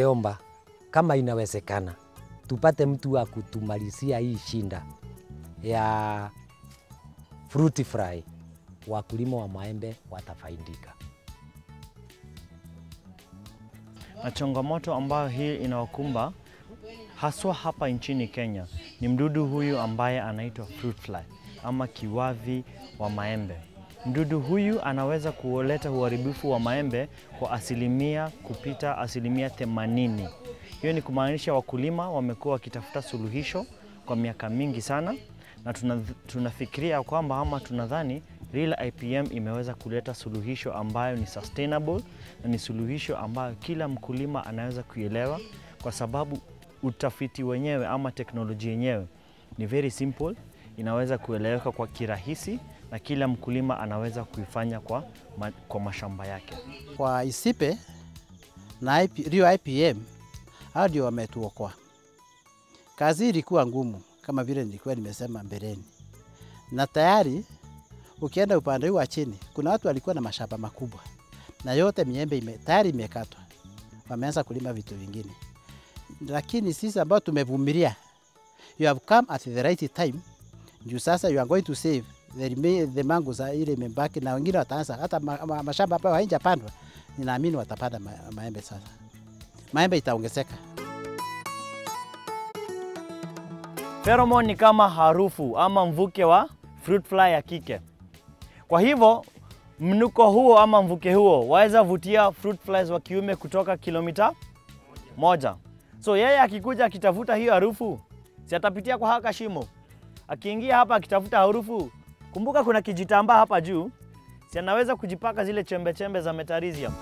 tungeomba kama inawezekana tupate mtu wa kutumalizia hii shinda ya fruit fry, wakulima wa maembe watafaidika. Na changamoto ambayo hii inawakumba haswa hapa nchini Kenya ni mdudu huyu ambaye anaitwa fruit fly ama kiwavi wa maembe. Mdudu huyu anaweza kuleta uharibifu wa maembe kwa asilimia kupita asilimia themanini. Hiyo ni kumaanisha wakulima wamekuwa wakitafuta suluhisho kwa miaka mingi sana, na tuna, tunafikiria kwamba ama tunadhani Real IPM imeweza kuleta suluhisho ambayo ni sustainable na ni suluhisho ambayo kila mkulima anaweza kuielewa, kwa sababu utafiti wenyewe ama teknolojia yenyewe ni very simple, inaweza kueleweka kwa kirahisi na kila mkulima anaweza kuifanya kwa, ma, kwa mashamba yake. Kwa Isipe na IP, Rio IPM hao ndio wametuokoa. Kazi ilikuwa ngumu kama vile nilikuwa nimesema mbeleni, na tayari ukienda upande huu wa chini kuna watu walikuwa na mashamba makubwa na yote miembe ime, tayari imekatwa, wameanza kulima vitu vingine, lakini sisi ambao tumevumilia, you have come at the right time, juu sasa you are going to save the, mangoes ile imebaki, na wengine wataanza hata ma, ma, mashamba ambayo haijapandwa, ninaamini watapanda ma, maembe sasa, maembe itaongezeka. Pheromone ni kama harufu ama mvuke wa fruit fly ya kike. Kwa hivyo mnuko huo ama mvuke huo waweza vutia fruit flies wa kiume kutoka kilomita moja. So yeye akikuja akitafuta hiyo harufu, si atapitia kwa haka shimo. Akiingia hapa akitafuta harufu, kumbuka kuna kijitambaa hapa juu, si anaweza kujipaka zile chembe chembe za metarhizium.